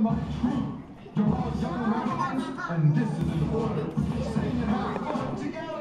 my troop. You're all young Americans, and this is the order. Sing have fun together.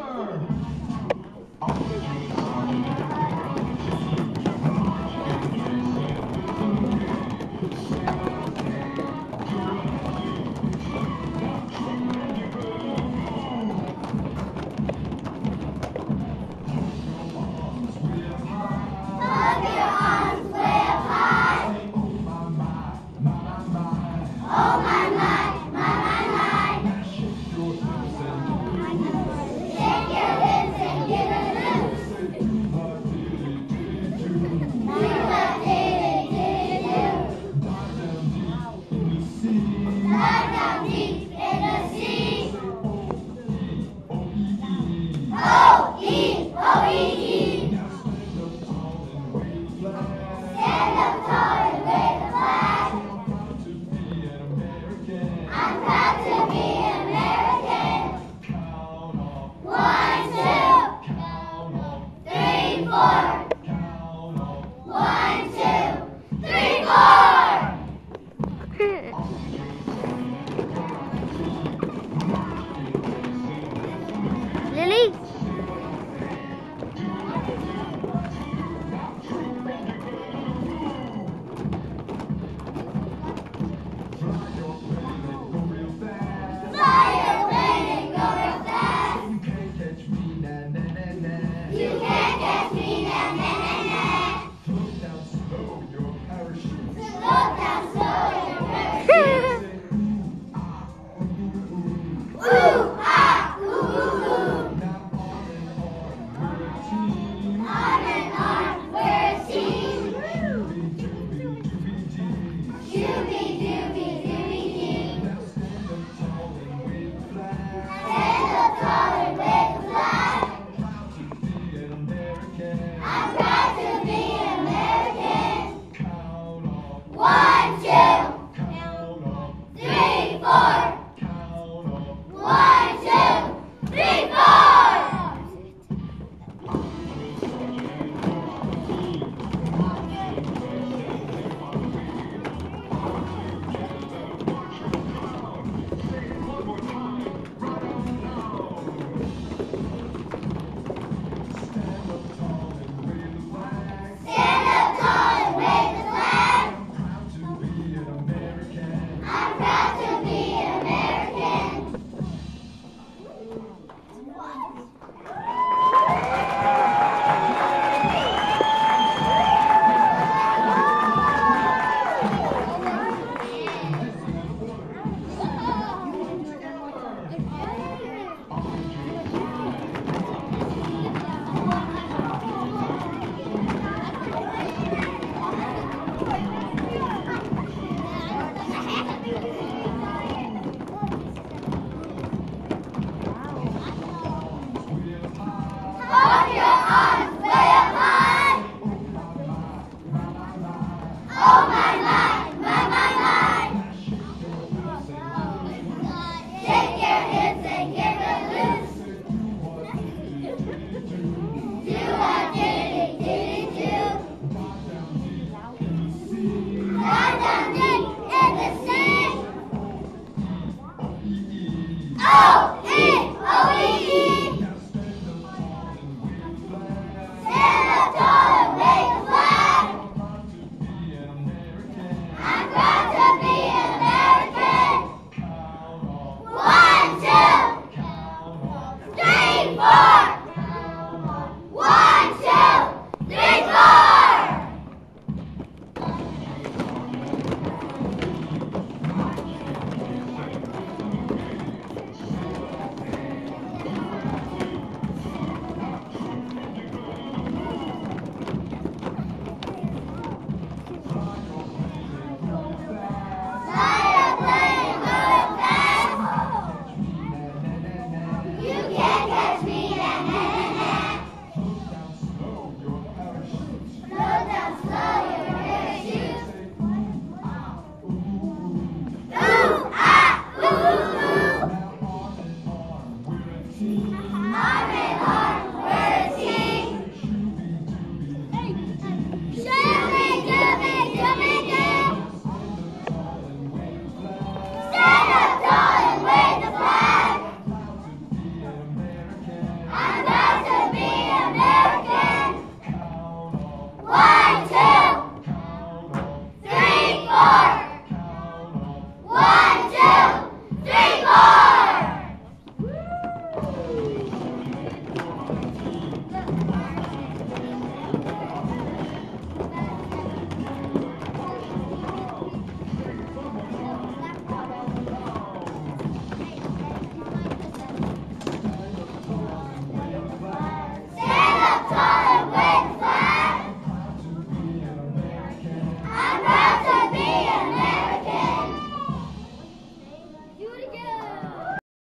Oh, Woo! Out!